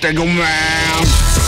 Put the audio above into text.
Stick.